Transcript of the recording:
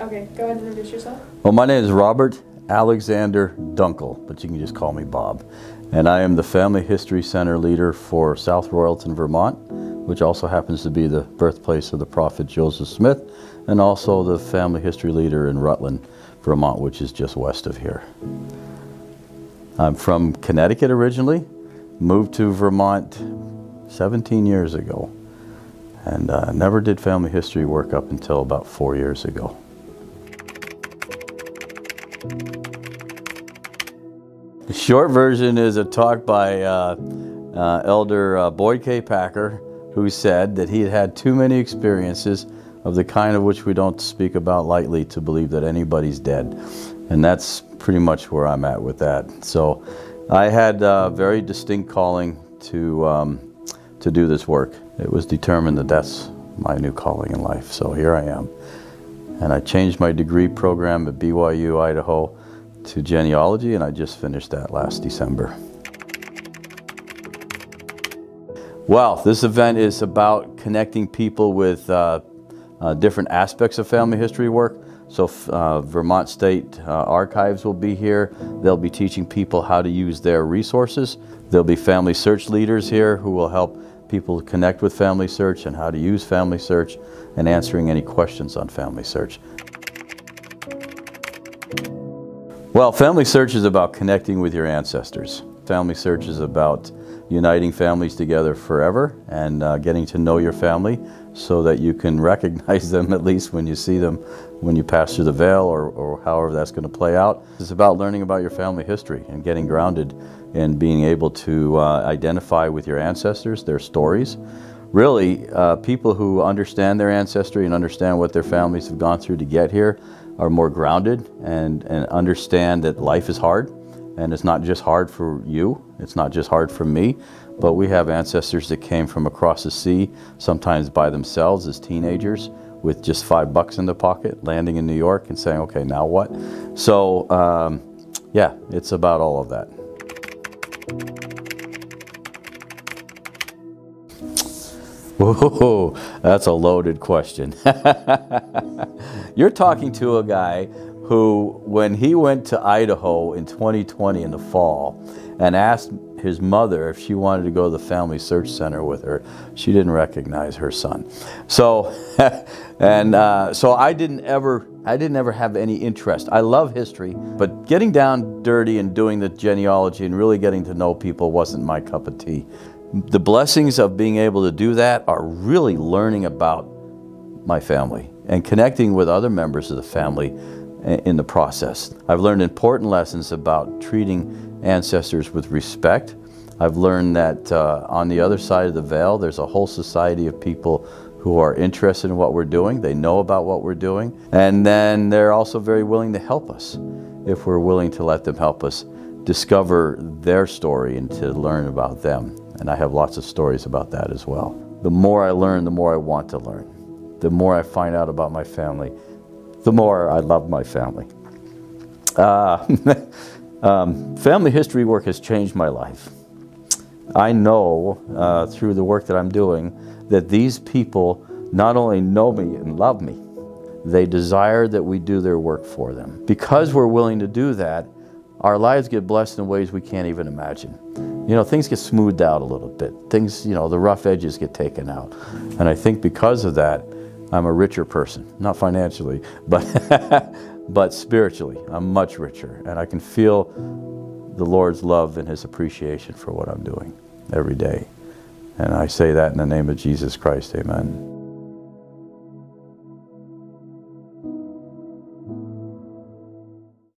Okay, go ahead and introduce yourself. Well, my name is Robert Alexander Dunkle, but you can just call me Bob. And I am the Family History Center leader for South Royalton, Vermont, which also happens to be the birthplace of the prophet Joseph Smith, and also the family history leader in Rutland, Vermont, which is just west of here. I'm from Connecticut originally, moved to Vermont 17 years ago, and uh, never did family history work up until about four years ago. The short version is a talk by uh, uh, Elder uh, Boyd K. Packer, who said that he had had too many experiences of the kind of which we don't speak about lightly to believe that anybody's dead. And that's pretty much where I'm at with that. So I had a very distinct calling to, um, to do this work. It was determined that that's my new calling in life. So here I am. And I changed my degree program at BYU, Idaho to genealogy, and I just finished that last December. Well, this event is about connecting people with uh, uh, different aspects of family history work. So uh, Vermont State uh, Archives will be here. They'll be teaching people how to use their resources. There'll be family search leaders here who will help people connect with Family Search and how to use Family Search and answering any questions on Family Search. Well, Family Search is about connecting with your ancestors. Family Search is about uniting families together forever and uh, getting to know your family so that you can recognize them at least when you see them when you pass through the veil or, or however that's going to play out. It's about learning about your family history and getting grounded and being able to uh, identify with your ancestors, their stories. Really, uh, people who understand their ancestry and understand what their families have gone through to get here are more grounded and, and understand that life is hard and it's not just hard for you, it's not just hard for me, but we have ancestors that came from across the sea, sometimes by themselves as teenagers with just five bucks in the pocket, landing in New York and saying, okay, now what? So, um, yeah, it's about all of that. Whoa, that's a loaded question. You're talking to a guy who, when he went to Idaho in 2020 in the fall and asked his mother if she wanted to go to the Family Search Center with her, she didn't recognize her son. So, and uh, so I didn't ever, I didn't ever have any interest. I love history, but getting down dirty and doing the genealogy and really getting to know people wasn't my cup of tea. The blessings of being able to do that are really learning about my family and connecting with other members of the family in the process. I've learned important lessons about treating ancestors with respect. I've learned that uh, on the other side of the veil, there's a whole society of people who are interested in what we're doing. They know about what we're doing. And then they're also very willing to help us if we're willing to let them help us discover their story and to learn about them. And I have lots of stories about that as well. The more I learn, the more I want to learn. The more I find out about my family, the more I love my family. Uh, um, family history work has changed my life. I know uh, through the work that I'm doing that these people not only know me and love me, they desire that we do their work for them. Because we're willing to do that, our lives get blessed in ways we can't even imagine. You know, things get smoothed out a little bit. Things, you know, the rough edges get taken out. And I think because of that, I'm a richer person. Not financially, but, but spiritually. I'm much richer. And I can feel the Lord's love and His appreciation for what I'm doing every day. And I say that in the name of Jesus Christ. Amen.